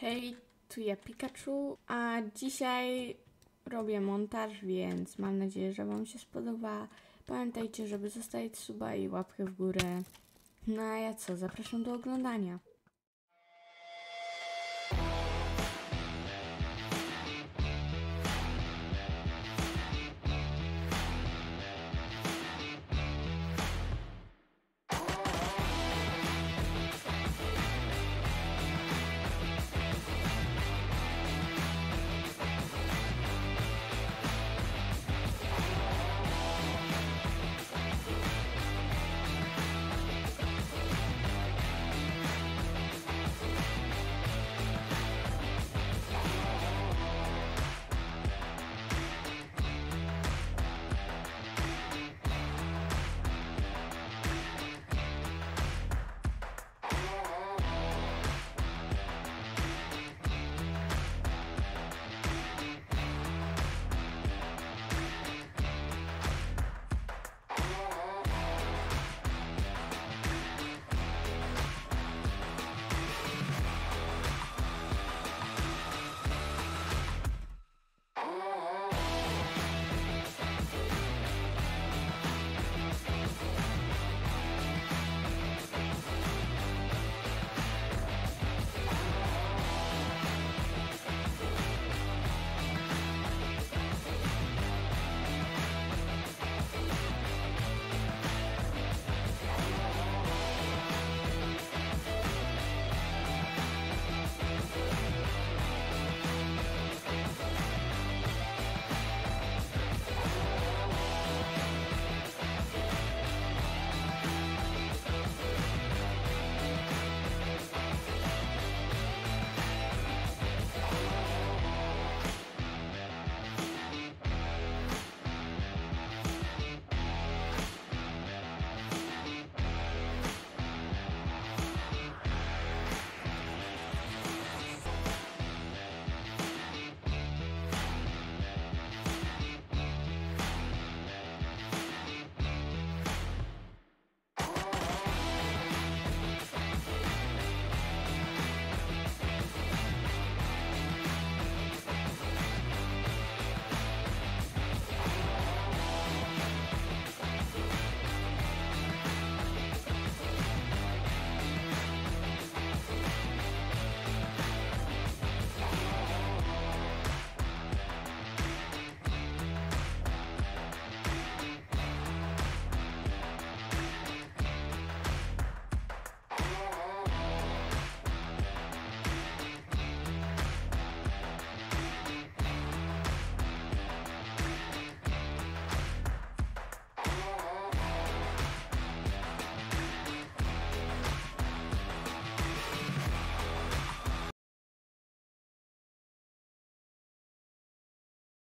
Hej, tu ja Pikachu, a dzisiaj robię montaż, więc mam nadzieję, że Wam się spodoba. Pamiętajcie, żeby zostawić suba i łapkę w górę. No a ja co, zapraszam do oglądania.